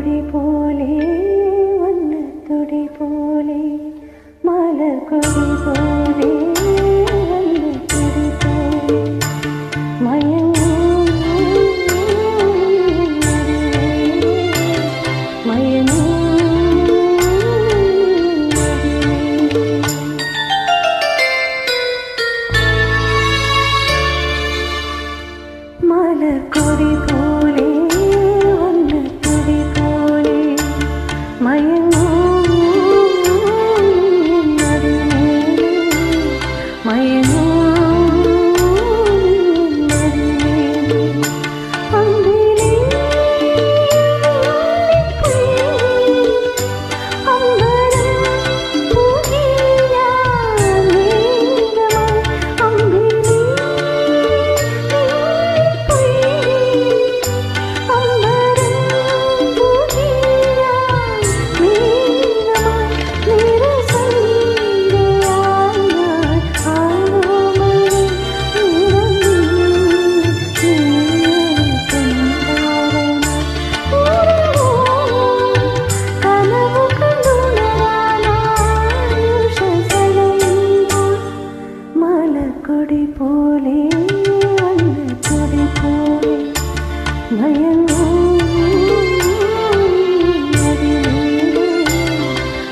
Guru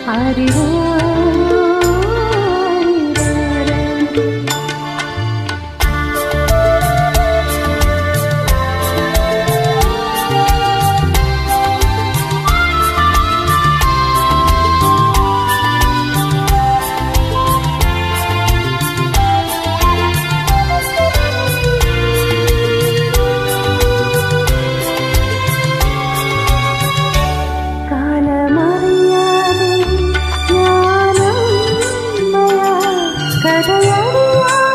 அறிவோ to love you.